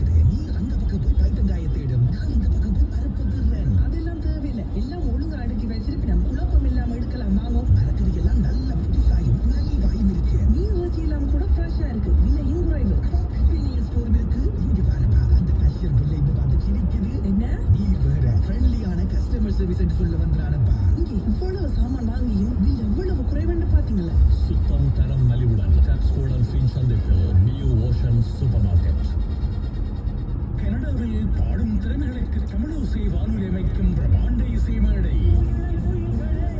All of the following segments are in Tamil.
இருக்குது தமிழோசை வானொலி அமைக்கும் பிரம்மாண்ட இசை மேடை.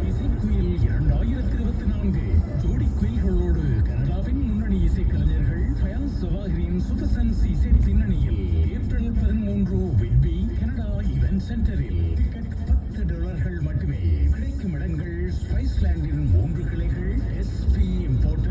இசைக்குயில் இரண்டாயிரத்தி இருபத்தி நான்கு ஜோடி குயில்களோடு கனடாவின் முன்னணி இசைக்கலைஞர்கள் ஃபயாஸ் சவாஹிரின் சுதசன்ஸ் இசை பின்னணியில் ஏப்ரல் பதிமூன்று விட்பி கனடா இவென்ட் சென்டரில் டிக்கெட் பத்து டாலர்கள் மட்டுமே கிடைக்கும் இடங்கள் ஸ்பைஸ்லாண்டின் மூன்று கிளைகள் எஸ்பி இம்போர்ட்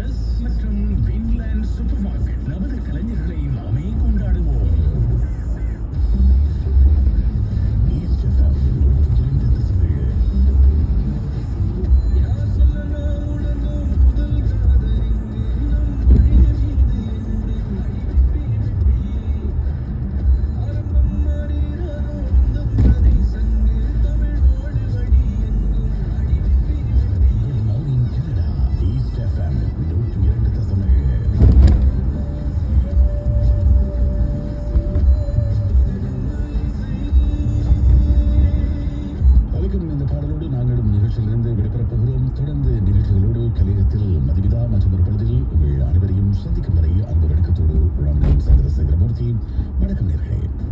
சந்திரசேகரமூர்த்தி வணக்கம் நேர்களே Yeah,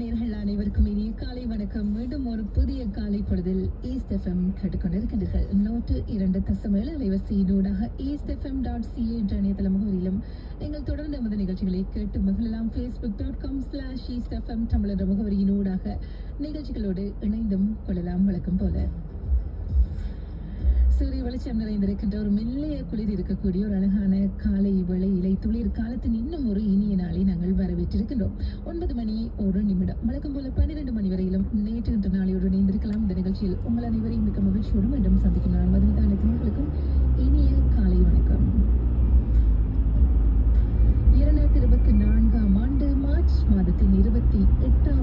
நேர்கள் அனைவருக்கும் இனிய காலை வணக்கம். மீண்டும் ஒரு புதிய காலை பொழுதில் ஈஸ்ட் எஃப்எம் கேட்டுக்கொண்டிருக்கின்றீர்கள். நூற்று இரண்டு தசமேழு அலைவரிசையினூடாக ஈஸ்ட் எஃப்எம் டாட் சி என்ற இணையதள முகவரியிலும் நீங்கள் தொடர்ந்து எமது நிகழ்ச்சிகளை கேட்டு மகிழலாம். Facebook dot com slash East FM தமிழர் முகவரியினூடாக நிகழ்ச்சிகளோடு இணைந்தும் கொள்ளலாம். வழக்கம் போல. சூரிய வெளிச்சம் நிறைந்திருக்கின்ற ஒரு மெல்லிய குளிர் இருக்கக்கூடிய ஒரு அழகான காலை வேளையிலை துளிர் காலத்தின் இன்னும் ஒரு இனிய நாளை நாங்கள் வரவேற்றிருக்கின்றோம். ஒன்பது மணி ஒரு நிமிடம். வழக்கம் போல பன்னிரண்டு மணி வரையிலும் நேற்று என்ற நாளையோடு இணைந்திருக்கலாம். இந்த நிகழ்ச்சியில் உங்கள் அனைவரையும் மிக்க மகிழ்ச்சியோடும் மீண்டும் சந்திக்கும் நான் மதுமிதா அனைத்தும் இனிய காலை வணக்கம். இரண்டாயிரத்தி இருபத்தி நான்காம் ஆண்டு மார்ச் மாதத்தின் இருபத்தி எட்டாம்